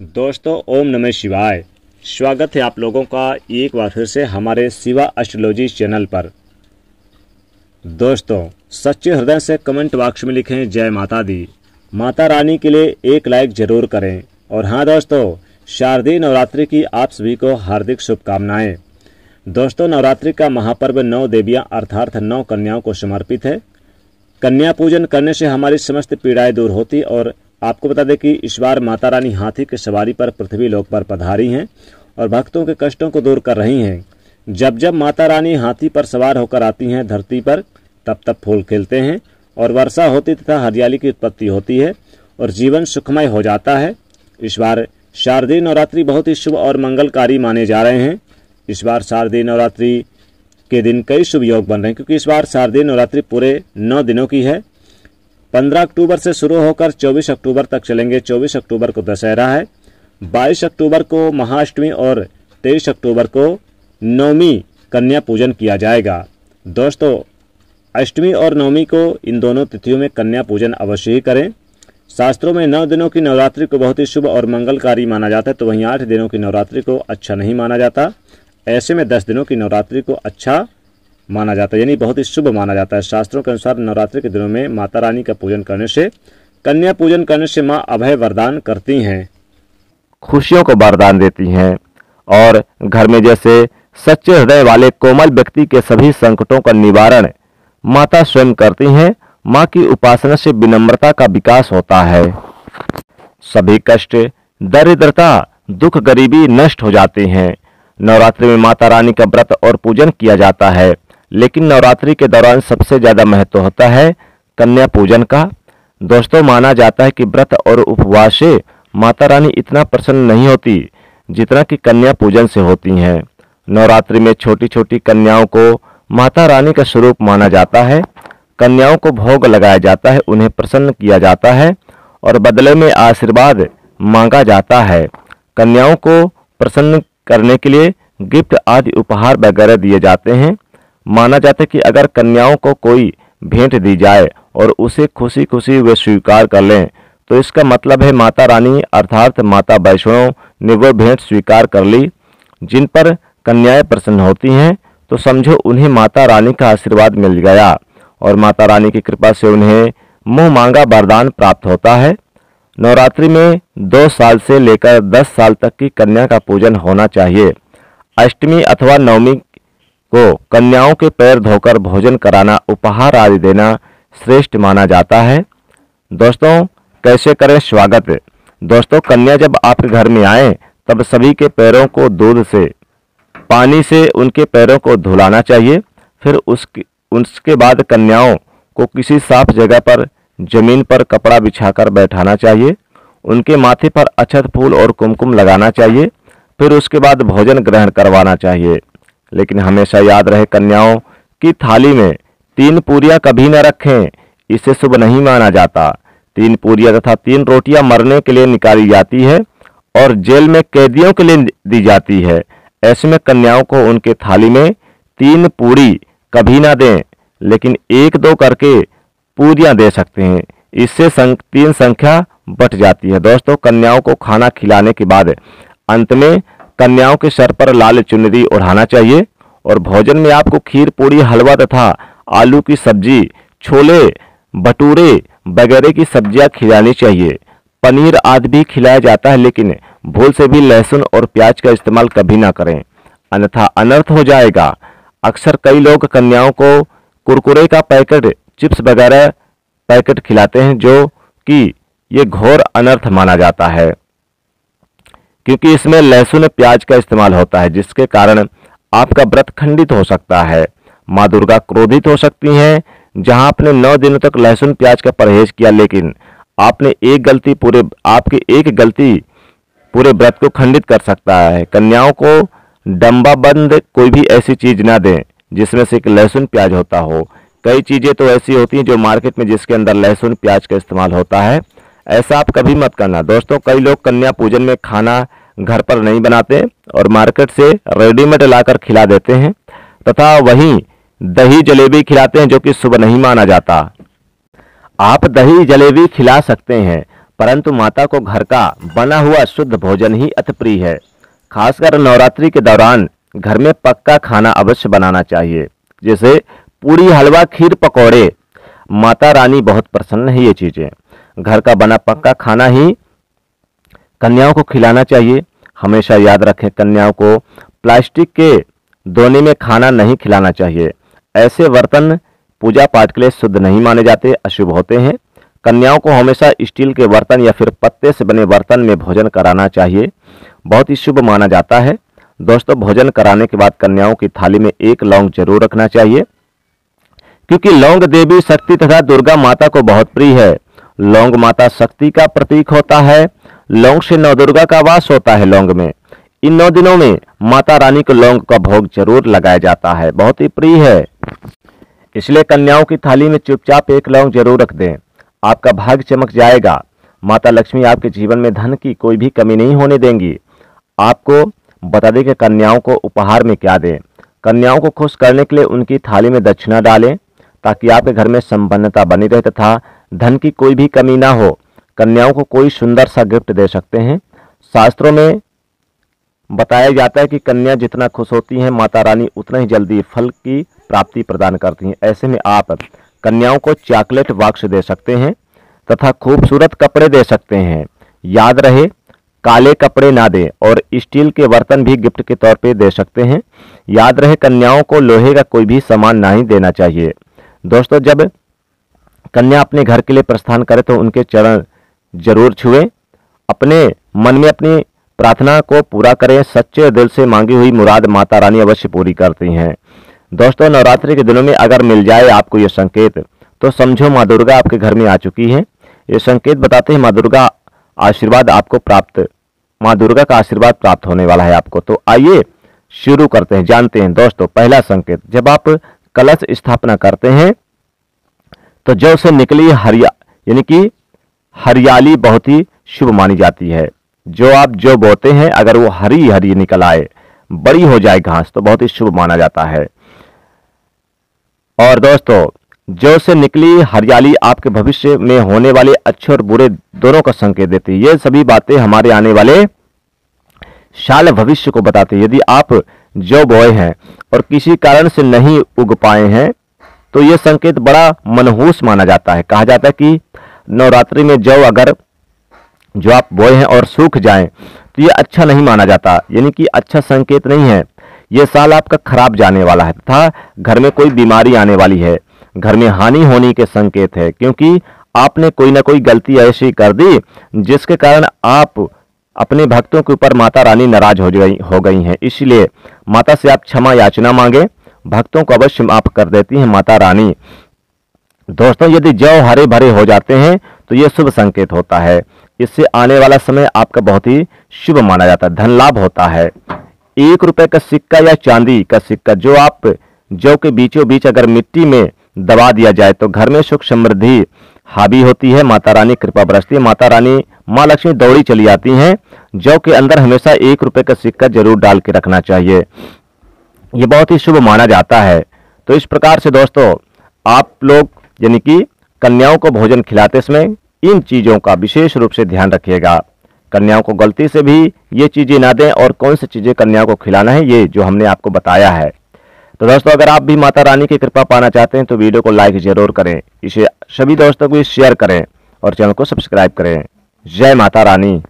दोस्तों, ओम नमः शिवाय। स्वागत है आप लोगों का एक बार फिर से हमारे शिवा एस्ट्रोलॉजी चैनल पर। दोस्तों, सच्चे हृदय से कमेंट बॉक्स में लिखें, जय माता दी। माता रानी के लिए एक लाइक ज़रूर करें। और हाँ दोस्तों, शारदीय नवरात्रि की आप सभी को हार्दिक शुभकामनाएँ। दोस्तों, नवरात्रि का महापर्व नौ देवियाँ अर्थात नौ कन्याओं को समर्पित है। कन्या पूजन करने से हमारी समस्त पीड़ाएँ दूर होती और आपको बता दें कि इस बार माता रानी हाथी की सवारी पर पृथ्वी लोक पर पधारी हैं और भक्तों के कष्टों को दूर कर रही हैं। जब जब माता रानी हाथी पर सवार होकर आती हैं धरती पर, तब तब फूल खिलते हैं और वर्षा होती तथा हरियाली की उत्पत्ति होती है और जीवन सुखमय हो जाता है। इस बार शारदीय नवरात्रि बहुत ही शुभ और मंगलकारी माने जा रहे हैं। इस बार शारदीय नवरात्रि के दिन कई शुभ योग बन रहे हैं, क्योंकि इस बार शारदीय नवरात्रि पूरे नौ दिनों की है। 15 अक्टूबर से शुरू होकर 24 अक्टूबर तक चलेंगे। 24 अक्टूबर को दशहरा है। 22 अक्टूबर को महाअष्टमी और 23 अक्टूबर को नवमी कन्या पूजन किया जाएगा। दोस्तों, अष्टमी और नवमी को इन दोनों तिथियों में कन्या पूजन अवश्य ही करें। शास्त्रों में नौ दिनों की नवरात्रि को बहुत ही शुभ और मंगलकारी माना जाता है तो वहीं आठ दिनों की नवरात्रि को अच्छा नहीं माना जाता। ऐसे में दस दिनों की नवरात्रि को अच्छा माना जाता है, यानी बहुत ही शुभ माना जाता है। शास्त्रों के अनुसार नवरात्रि के दिनों में माता रानी का पूजन करने से कन्या पूजन करने से माँ अभय वरदान करती हैं। खुशियों को वरदान देती हैं और घर में जैसे सच्चे हृदय वाले कोमल व्यक्ति के सभी संकटों का निवारण माता स्वयं करती हैं, माँ की उपासना से विनम्रता का विकास होता है। सभी कष्ट, दरिद्रता, दुख गरीबी नष्ट हो जाते हैं। नवरात्रि में माता रानी का व्रत और पूजन किया जाता है। लेकिन नवरात्रि के दौरान सबसे ज़्यादा महत्व होता है कन्या पूजन का। दोस्तों, माना जाता है कि व्रत और उपवास से माता रानी इतना प्रसन्न नहीं होती जितना कि कन्या पूजन से होती हैं। नवरात्रि में छोटी छोटी कन्याओं को माता रानी का स्वरूप माना जाता है। कन्याओं को भोग लगाया जाता है, उन्हें प्रसन्न किया जाता है और बदले में आशीर्वाद मांगा जाता है। कन्याओं को प्रसन्न करने के लिए गिफ्ट आदि उपहार वगैरह दिए जाते हैं। माना जाता है कि अगर कन्याओं को कोई भेंट दी जाए और उसे खुशी खुशी वे स्वीकार कर लें तो इसका मतलब है माता रानी अर्थात माता वैष्णव ने वह भेंट स्वीकार कर ली। जिन पर कन्याएँ प्रसन्न होती हैं तो समझो उन्हें माता रानी का आशीर्वाद मिल गया और माता रानी की कृपा से उन्हें मुँह मांगा वरदान प्राप्त होता है। नवरात्रि में दो साल से लेकर दस साल तक की कन्या का पूजन होना चाहिए। अष्टमी अथवा नवमी को कन्याओं के पैर धोकर भोजन कराना, उपहार आदि देना श्रेष्ठ माना जाता है। दोस्तों, कैसे करें स्वागत? दोस्तों, कन्या जब आपके घर में आए, तब सभी के पैरों को दूध से, पानी से उनके पैरों को धुलाना चाहिए। फिर उसके उसके बाद कन्याओं को किसी साफ़ जगह पर, ज़मीन पर कपड़ा बिछाकर बैठाना चाहिए। उनके माथे पर अक्षत फूल और कुमकुम लगाना चाहिए। फिर उसके बाद भोजन ग्रहण करवाना चाहिए। लेकिन हमेशा याद रहे कन्याओं की थाली में तीन पूरियाँ कभी न रखें इसे शुभ नहीं माना जाता। तीन पूरियाँ तथा तीन रोटियाँ मरने के लिए निकाली जाती है और जेल में कैदियों के लिए दी जाती है। ऐसे में कन्याओं को उनके थाली में तीन पूरी कभी ना दें लेकिन एक दो करके पूरियाँ दे सकते हैं। इससे संक, तीन संख्या बट जाती है। दोस्तों कन्याओं को खाना खिलाने के बाद अंत में कन्याओं के सर पर लाल चुनरी ओढ़ाना चाहिए और भोजन में आपको खीर, पूड़ी, हलवा तथा आलू की सब्ज़ी, छोले, भटूरे वगैरह की सब्ज़ियाँ खिलानी चाहिए। पनीर आदि भी खिलाया जाता है, लेकिन भूल से भी लहसुन और प्याज का इस्तेमाल कभी ना करें। अन्यथा अनर्थ हो जाएगा। अक्सर कई लोग कन्याओं को कुरकुरे का पैकेट, चिप्स वगैरह पैकेट खिलाते हैं, जो कि ये घोर अनर्थ माना जाता है। क्योंकि इसमें लहसुन प्याज का इस्तेमाल होता है, जिसके कारण आपका व्रत खंडित हो सकता है। माँ दुर्गा क्रोधित हो सकती हैं, जहाँ आपने नौ दिनों तक लहसुन प्याज का परहेज किया, लेकिन आपने एक गलती पूरे, आपकी एक गलती पूरे व्रत को खंडित कर सकता है। कन्याओं को डंबा बंद कोई भी ऐसी चीज़ ना दें, जिसमें से एक लहसुन प्याज होता हो। कई चीज़ें तो ऐसी होती हैं जो मार्केट में जिसके अंदर लहसुन प्याज का इस्तेमाल होता है ऐसा आप कभी मत करना। दोस्तों, कई लोग कन्या पूजन में खाना घर पर नहीं बनाते और मार्केट से रेडीमेड लाकर खिला देते हैं, तथा वहीं दही जलेबी खिलाते हैं जो कि शुभ नहीं माना जाता। आप दही जलेबी खिला सकते हैं, परंतु माता को घर का बना हुआ शुद्ध भोजन ही अति प्रिय है। खासकर नवरात्रि के दौरान घर में पक्का खाना अवश्य बनाना चाहिए, जैसे पूरी हलवा खीर पकौड़े। माता रानी बहुत प्रसन्न है ये चीज़ें। घर का बना पक्का खाना ही कन्याओं को खिलाना चाहिए। हमेशा याद रखें, कन्याओं को प्लास्टिक के दोने में खाना नहीं खिलाना चाहिए। ऐसे बर्तन पूजा पाठ के लिए शुद्ध नहीं माने जाते, अशुभ होते हैं। कन्याओं को हमेशा स्टील के बर्तन या फिर पत्ते से बने बर्तन में भोजन कराना चाहिए। बहुत ही शुभ माना जाता है। दोस्तों, भोजन कराने के बाद कन्याओं की थाली में एक लौंग ज़रूर रखना चाहिए, क्योंकि लौंग देवी शक्ति तथा दुर्गा माता को बहुत प्रिय है। लौंग माता शक्ति का प्रतीक होता है। लौंग से नौ दुर्गा का वास होता है लौंग में। इन नौ दिनों में माता रानी को लौंग का भोग ज़रूर लगाया जाता है। बहुत ही प्रिय है। इसलिए कन्याओं की थाली में चुपचाप एक लौंग ज़रूर रख दें। आपका भाग्य चमक जाएगा। माता लक्ष्मी आपके जीवन में धन की कोई भी कमी नहीं होने देंगी। आपको बता दें कि कन्याओं को उपहार में क्या दें। कन्याओं को खुश करने के लिए उनकी थाली में दक्षिणा डालें ताकि आपके घर में संपन्नता बनी रहे तथा धन की कोई भी कमी ना हो। कन्याओं को कोई सुंदर सा गिफ्ट दे सकते हैं। शास्त्रों में बताया जाता है कि कन्या जितना खुश होती हैं, माता रानी उतना ही जल्दी फल की प्राप्ति प्रदान करती हैं। ऐसे में आप कन्याओं को चॉकलेट बॉक्स दे सकते हैं तथा खूबसूरत कपड़े दे सकते हैं। याद रहे, काले कपड़े ना दें और स्टील के बर्तन भी गिफ्ट के तौर पे दे सकते हैं। याद रहे, कन्याओं को लोहे का कोई भी सामान ना ही देना चाहिए। दोस्तों, जब कन्या अपने घर के लिए प्रस्थान करे तो उनके चरण ज़रूर छुए। अपने मन में अपनी प्रार्थना को पूरा करें। सच्चे दिल से मांगी हुई मुराद माता रानी अवश्य पूरी करती हैं। दोस्तों, नवरात्रि के दिनों में अगर मिल जाए आपको ये संकेत तो समझो माँ दुर्गा आपके घर में आ चुकी है। ये संकेत बताते हैं माँ दुर्गा आशीर्वाद आपको प्राप्त, माँ दुर्गा का आशीर्वाद प्राप्त होने वाला है आपको। तो आइए शुरू करते हैं, जानते हैं दोस्तों, पहला संकेत। जब आप कलश स्थापना करते हैं तो जब से निकली हरिया, यानी कि हरियाली बहुत ही शुभ मानी जाती है। जो आप, जो बोते हैं, अगर वो हरी हरी निकल आए, बड़ी हो जाए घास तो बहुत ही शुभ माना जाता है। और दोस्तों, जो से निकली हरियाली आपके भविष्य में होने वाले अच्छे और बुरे दोनों का संकेत देती है। ये सभी बातें हमारे आने वाले शाल भविष्य को बताती है। यदि आप जो बोए हैं और किसी कारण से नहीं उग पाए हैं तो ये संकेत बड़ा मनहूस माना जाता है। कहा जाता है कि नवरात्रि में जौ अगर जो आप बोए हैं और सूख जाएँ तो ये अच्छा नहीं माना जाता। यानी कि अच्छा संकेत नहीं है। ये साल आपका खराब जाने वाला है तथा घर में कोई बीमारी आने वाली है। घर में हानि होने के संकेत है, क्योंकि आपने कोई ना कोई गलती ऐसी कर दी, जिसके कारण आप अपने भक्तों के ऊपर माता रानी नाराज़ हो गई हो गई हैं। इसलिए माता से आप क्षमा याचना मांगे। भक्तों को अवश्य माफ़ कर देती हैं माता रानी। दोस्तों, यदि जौ हरे भरे हो जाते हैं तो ये शुभ संकेत होता है। इससे आने वाला समय आपका बहुत ही शुभ माना जाता है, धन लाभ होता है। एक रुपए का सिक्का या चांदी का सिक्का जो आप जौ के बीचों बीच अगर मिट्टी में दबा दिया जाए तो घर में सुख समृद्धि हावी होती है। माता रानी, कृपा बरसती है। माता रानी, माँ लक्ष्मी दौड़ी चली आती हैं। जौ के अंदर हमेशा एक रुपए का सिक्का ज़रूर डाल के रखना चाहिए। ये बहुत ही शुभ माना जाता है। तो इस प्रकार से दोस्तों, आप लोग यानी कि कन्याओं को भोजन खिलाते समय इन चीज़ों का विशेष रूप से ध्यान रखिएगा। कन्याओं को गलती से भी ये चीज़ें ना दें और कौन सी चीज़ें कन्याओं को खिलाना है, ये जो हमने आपको बताया है। तो दोस्तों, अगर आप भी माता रानी की कृपा पाना चाहते हैं तो वीडियो को लाइक ज़रूर करें, इसे सभी दोस्तों को शेयर करें और चैनल को सब्सक्राइब करें। जय माता रानी।